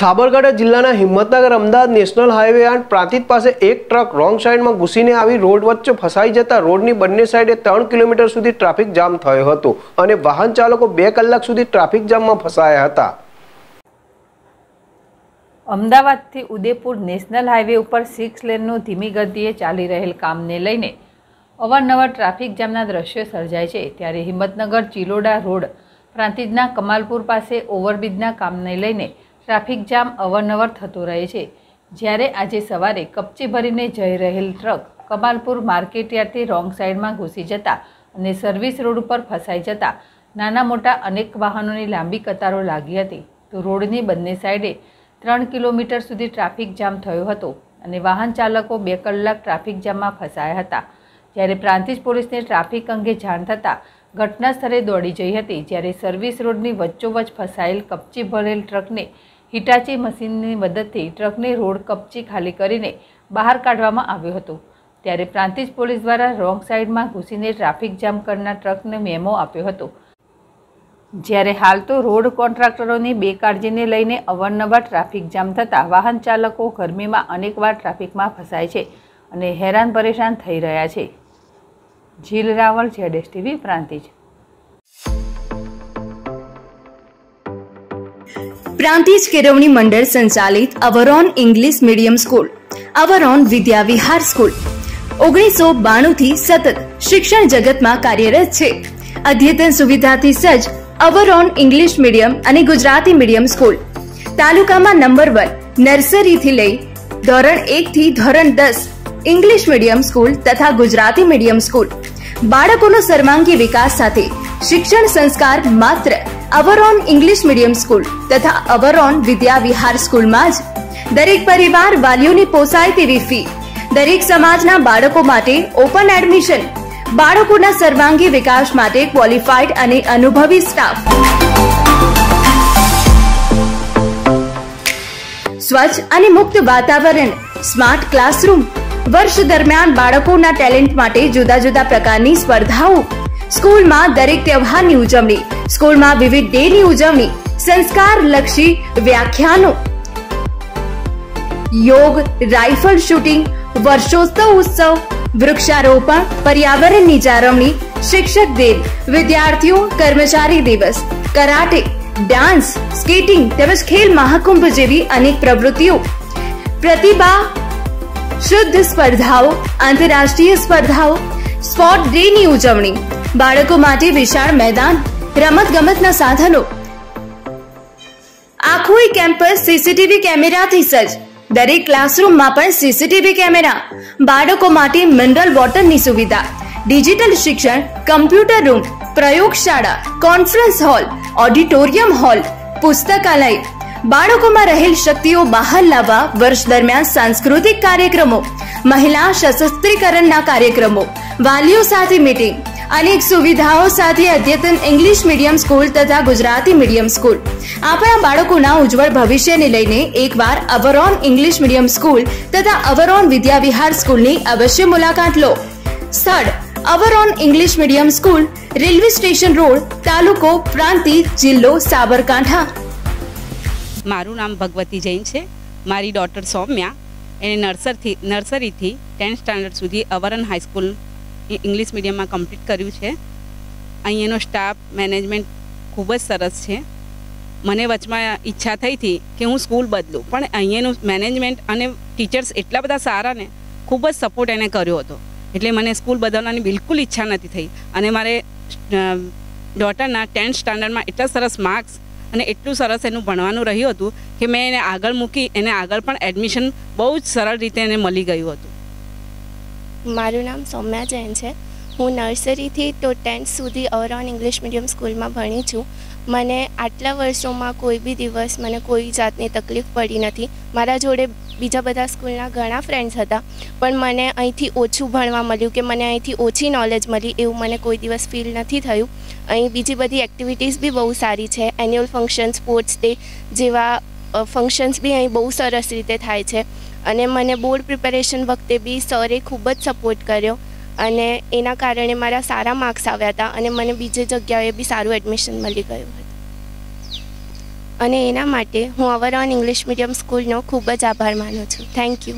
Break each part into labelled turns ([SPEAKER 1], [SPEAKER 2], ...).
[SPEAKER 1] સાબરકાંઠા જિલ્લાના Himmatnagar Ahmedabad national highway આઠ પ્રાંતિત પાસે એક ટ્રક રોંગ સાઈડમાં ઘૂસીને આવી રોડ વચ્ચે ફસાઈ જતા રોડની બંને સાઈડે ત્રણ કિલોમીટર સુધી ટ્રાફિક જામ થયો હતો અને વાહન ચાલકો બે કલાક સુધી ટ્રાફિક જામમાં ફસાયા હતા.
[SPEAKER 2] અમદાવાદથી ઉદેપુર નેશનલ હાઈવે ઉપર સિક્સ લેનનું ધીમી ગતિએ ચાલી રહેલ કામને લઈને અવારનવાર ટ્રાફિક જામના દ્રશ્યો સર્જાય છે. ત્યારે હિંમતનગર ચિલોડા રોડ પ્રાંતિજના કમાલપુર પાસે ઓવરબ્રિજના કામને લઈને ટ્રાફિક જામ અવારનવાર થતો રહે છે. જ્યારે આજે સવારે કપચી ભરીને જઈ રહેલ ટ્રક કમાલપુર માર્કેટયાર્ડથી રોંગ સાઈડમાં ઘૂસી જતા અને સર્વિસ રોડ ઉપર ફસાઈ જતા નાના મોટા અનેક વાહનોની લાંબી કતારો લાગી હતી. તો રોડની બંને સાઈડે ત્રણ કિલોમીટર સુધી ટ્રાફિક જામ થયો હતો અને વાહન ચાલકો બે કલાક ટ્રાફિક જામમાં ફસાયા હતા. જ્યારે પ્રાંતિજ પોલીસને ટ્રાફિક અંગે જાણ થતાં ઘટના સ્થળે દોડી જઈ હતી, જ્યારે સર્વિસ રોડની વચ્ચોવચ્ચ ફસાયેલ કપચી ભરેલ ટ્રકને હિટાચી મશીનની મદદથી ટ્રકને રોડ કપચી ખાલી કરીને બહાર કાઢવામાં આવ્યો હતો. ત્યારે પ્રાંતિજ પોલીસ દ્વારા રોંગ સાઈડમાં ઘૂસીને ટ્રાફિક જામ કરનાર ટ્રકને મેમો આપ્યો હતો. જ્યારે હાલ તો રોડ કોન્ટ્રાક્ટરોની બેકાળજીને લઈને અવારનવાર ટ્રાફિક જામ થતાં વાહન ચાલકો ગરમીમાં અનેકવાર ટ્રાફિકમાં ફસાય છે અને હેરાન પરેશાન થઈ રહ્યા છે. જીલ રાવળ જેડેશ ટીવી, પ્રાંતિજ.
[SPEAKER 3] પ્રાંતિજ કેળવણી મંડળ સંચાલિત our own English medium school, our own Vidya Vihar school. ઓગણીસો બાણુંથી સતત શિક્ષણ જગતમાં કાર્યરત છે. અદ્યતન સુવિધાથી સજ્જ અવરોન ઇંગ્લિશ મીડિયમ અને ગુજરાતી મીડિયમ સ્કૂલ. તાલુકામાં નંબર વન, નર્સરીથી લઈ ધોરણ એક થી ધોરણ દસ ઇંગ્લિશ મીડિયમ સ્કૂલ તથા ગુજરાતી મીડિયમ સ્કૂલ. બાળકોનો સર્વાંગી વિકાસ સાથે શિક્ષણ સંસ્કાર માત્ર અવરોન ઇંગ્લિશ મીડિયમ સ્કૂલ તથા અવરોન વિદ્યા વિહાર સ્કૂલમાં જ દરેક પરિવાર વાલીઓની પોસાય તેવી ફી દરેક સમાજના બાળકો માટે ઓપન એડમિશન બાળકોના સર્વાંગી વિકાસ માટે ક્વોલિફાઈડ અને અનુભવી સ્ટાફ સ્વચ્છ અને મુક્ત વાતાવરણ સ્માર્ટ ક્લાસરૂમ વર્ષ દરમિયાન બાળકોના ટેલેન્ટ માટે જુદા જુદા પ્રકારની સ્પર્ધાઓ. સ્કૂલમાં દરેક તહેવારની ઉજવણી, સ્કૂલમાં વિવિધ ડેની ઉજવણી સંસ્કાર લક્ષી વ્યાખ્યાનો. યોગ, રાઇફલ શૂટિંગ, વર્ષોત્સવ ઉત્સવ, વૃક્ષારોપણ, પર્યાવરણની જાળવણી, શિક્ષક દિન, વિદ્યાર્થીઓ કર્મચારી દિવસ, કરાટે, ડાન્સ, સ્કેટિંગ તેમજ ખેલ મહાકુંભ જેવી અનેક પ્રવૃત્તિઓ. પ્રતિભા, શુદ્ધ સ્પર્ધાઓ, આંતરરાષ્ટ્રીય સ્પર્ધાઓ સ્પોર્ટ ડેની ઉજવણી બાળકો માટે વિશાળ મેદાન રમત ગમતના સાધનો. આખું કેમ્પસ સીસીટીવી કેમેરાથી સજ્જ. દરેક ક્લાસરૂમમાં પણ સીસીટીવી કેમેરા. બાળકો માટે મિનરલ વોટરની સુવિધા. ડિજિટલ શિક્ષણ કમ્પ્યુટર રૂમ પ્રયોગશાળા કોન્ફરન્સ હોલ ઓડિટોરિયમ હોલ પુસ્તકાલય. બાળકોમાં રહેલ શક્તિઓ બહાર લાવવા વર્ષ દરમિયાન સાંસ્કૃતિક કાર્યક્રમો, મહિલા સશસ્ત્રીકરણના કાર્યક્રમો, વાલીઓ સાથે મીટિંગ અનેક સુવિધાઓ સાથે અદ્યતન ઇંગ્લિશ મીડિયમ સ્કૂલ તથા ગુજરાતી મીડિયમ સ્કૂલ આપણા બાળકોના ઉજ્જવળ ભવિષ્યને લઈને એકવાર અવરોન ઇંગ્લિશ મીડિયમ સ્કૂલ તથા અવરોન વિદ્યાવિહાર સ્કૂલની અવશ્ય મુલાકાત લો. સ્થળ, our own English medium school railway station road, તાલુકો, પ્રાંતિ, જિલ્લો, સાબરકાંઠા.
[SPEAKER 4] મારું નામ ભગવતી જૈન છે. મારી ડોટર સૌમ્યા. એને નર્સરથી નર્સરીથી ટેન્થ સ્ટાન્ડર્ડ સુધી our own high school English મીડિયમમાં કમ્પ્લીટ કર્યું છે. અહીંયાનો સ્ટાફ મેનેજમેન્ટ ખૂબ જ સરસ છે. મને વચમાં ઈચ્છા થઈ હતી કે હું સ્કૂલ બદલું, પણ અહીંયાનું મેનેજમેન્ટ અને ટીચર્સ એટલા બધા સારા ને, ખૂબ જ સપોર્ટ એને કર્યો હતો. એટલે મને સ્કૂલ બદલવાની બિલકુલ ઈચ્છા નથી થઈ. અને મારે ડોટરના ટેન્થ સ્ટાન્ડર્ડમાં એટલા સરસ માર્ક્સ અને એટલું સરસ એનું ભણવાનું રહ્યું હતું કે મેં એને આગળ મૂકી, એને આગળ પણ એડમિશન બહુ જ સરળ રીતે એને મળી ગયું હતું.
[SPEAKER 5] મારું નામ સૌમ્યા જૈન છે. હું નર્સરીથી તો ટેન્થ સુધી ઓવરઓલ ઇંગ્લિશ મીડિયમ સ્કૂલમાં ભણી છું. મને આટલા વર્ષોમાં કોઈ બી દિવસ મને કોઈ જાતની તકલીફ પડી નથી. મારા જોડે બીજા બધા સ્કૂલના ઘણા ફ્રેન્ડ્સ હતા, પણ મને અહીંથી ઓછું ભણવા મળ્યું કે મને અહીંથી ઓછી નોલેજ મળી એવું મને કોઈ દિવસ ફીલ નથી થયું. અહીં બીજી બધી એક્ટિવિટીઝ બી બહુ સારી છે. એન્યુઅલ ફંક્શન સ્પોર્ટ્સ ડે જેવા ફંક્શન્સ બી અહીં બહુ સરસ રીતે થાય છે. અને મને બોર્ડ પ્રિપેરેશન વખતે બી સરે ખૂબ જ સપોર્ટ કર્યો. અને એના કારણે મારા સારા માર્ક્સ આવ્યા હતા અને મને બીજી જગ્યાએ બી સારું એડમિશન મળી ગયું હતું. અને એના માટે હું અવરઓન ઇંગ્લિશ મીડિયમ સ્કૂલનો ખૂબ જ આભાર માનું છું. થેન્ક યુ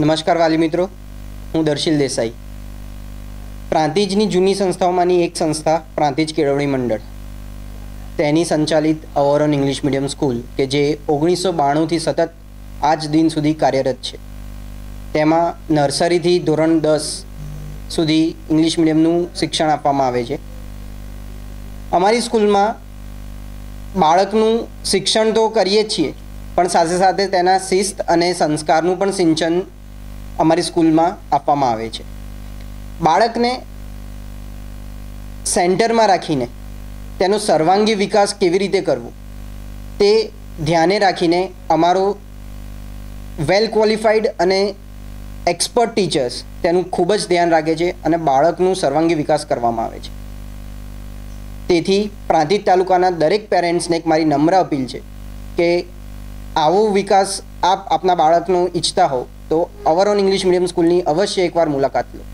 [SPEAKER 6] નમસ્કાર વાલી મિત્રો. હું દર્શિલ દેસાઈ. પ્રાંતિજની જૂની સંસ્થાઓમાંની એક સંસ્થા પ્રાંતિજ કેળવણી મંડળ. તેની સંચાલિત અવરોન ઇંગ્લિશ મીડિયમ સ્કૂલ કે જે ઓગણીસો બાણુંથી સતત આજ દિન સુધી કાર્યરત છે. તેમાં નર્સરીથી ધોરણ દસ સુધી ઇંગ્લિશ મીડિયમનું શિક્ષણ આપવામાં આવે છે. અમારી સ્કૂલમાં બાળકનું શિક્ષણ તો કરીએ જ છીએ, પણ સાથે સાથે તેના શિસ્ત અને સંસ્કારનું પણ સિંચન અમારી સ્કૂલમાં આપવામાં આવે છે. બાળકને સેન્ટરમાં રાખીને તેનો સર્વાંગી વિકાસ કેવી રીતે કરવો? તે ધ્યાને રાખીને અમારો વેલ ક્વોલિફાઈડ અને એક્સપર્ટ ટીચર્સ તેનું ખૂબ જ ધ્યાન રાખે છે અને બાળકનું સર્વાંગી વિકાસ કરવામાં આવે છે. તેથી પ્રાંતિજ તાલુકાના દરેક પેરેન્ટ્સને એક મારી નમ્ર અપીલ છે કે આવો વિકાસ આપ આપના બાળકનો ઈચ્છતા હો તો અવર ઓન ઇંગ્લિશ મીડિયમ સ્કૂલની અવશ્ય એકવાર મુલાકાત લો.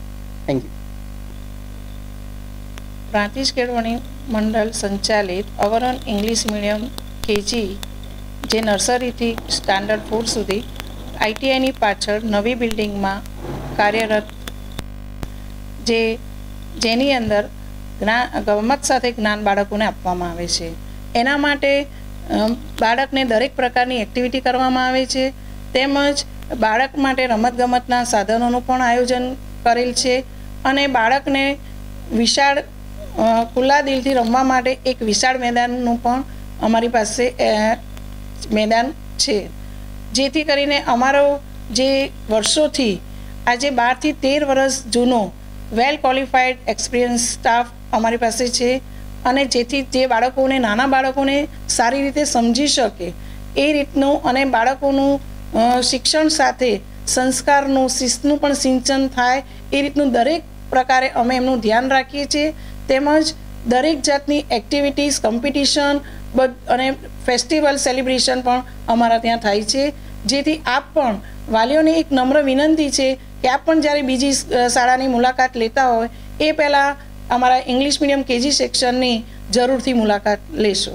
[SPEAKER 6] થેન્ક યુ
[SPEAKER 7] પ્રાંતિજ કેળવણી. મંડળ સંચાલિત અવરણ ઇંગ્લિશ મીડિયમ કેજી, જે નર્સરીથી સ્ટાન્ડર્ડ ફોર સુધી આઈટીઆઈની પાછળ નવી બિલ્ડિંગમાં કાર્યરત જે, જેની અંદર જ્ઞાન ગમત સાથે જ્ઞાન બાળકોને આપવામાં આવે છે. એના માટે બાળકને દરેક પ્રકારની એક્ટિવિટી કરવામાં આવે છે. તેમજ બાળક માટે રમતગમતના સાધનોનું પણ આયોજન કરેલ છે. અને બાળકને વિશાળ ખુલ્લા દિલથી રમવા માટે એક વિશાળ મેદાનનું પણ અમારી પાસે મેદાન છે. જેથી કરીને અમારો જે વર્ષોથી, આજે બારથી તેર વર્ષ જૂનો વેલ ક્વોલિફાઈડ એક્સપિરિયન્સ સ્ટાફ અમારી પાસે છે. અને જેથી જે બાળકોને, નાના બાળકોને સારી રીતે સમજી શકે, એ રીતનું અને બાળકોનું શિક્ષણ સાથે સંસ્કારનું, શિસ્તનું પણ સિંચન થાય, એ રીતનું દરેક પ્રકારે અમે એમનું ધ્યાન રાખીએ છીએ. તેમજ દરેક જાતની એક્ટિવિટીઝ કોમ્પિટિશન અને ફેસ્ટિવલ સેલિબ્રેશન પણ અમારા ત્યાં થાય છે. જેથી આપ પણ વાલીઓને એક નમ્ર વિનંતી છે કે આપ પણ જ્યારે બીજી શાળાની મુલાકાત લેતા હોય, એ પહેલાં અમારા ઇંગ્લિશ મીડિયમ કેજી સેક્શનની જરૂરથી મુલાકાત લેશો.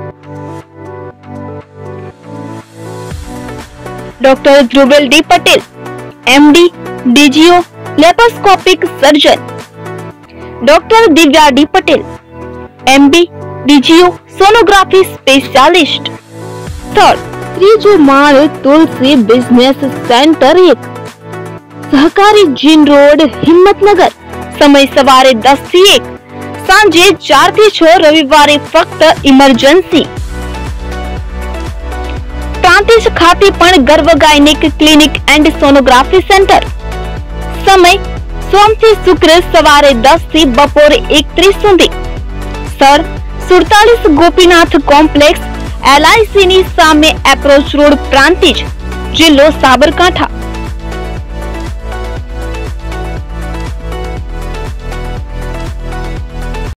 [SPEAKER 8] Doctor Dhruvel D Patel MD DGO laparoscopic surgeon doctor Divya D Patel MD DGO sonography specialist સ્થળ ત્રીજો માળ તુલસી બિઝનેસ સેન્ટર એક સહકારી જીન રોડ હિંમતનગર સમય સવારે દસથી એક સાંજે ચારથી છ રવિવારે ફક્ત ઇમરજન્સી પ્રાંતિજ ખાતે પણ Garv gynaec clinic and sonography centre. સમય સોમથી શુક્ર સવારે દસથી બપોરે એકત્રીસ સુધી. સર, સુડતાલીસ ગોપીનાથ કોમ્પ્લેક્સ એલઆઈસી ની સામે એપ્રોચ રોડ પ્રાંતિજ, જિલ્લો સાબરકાંઠા.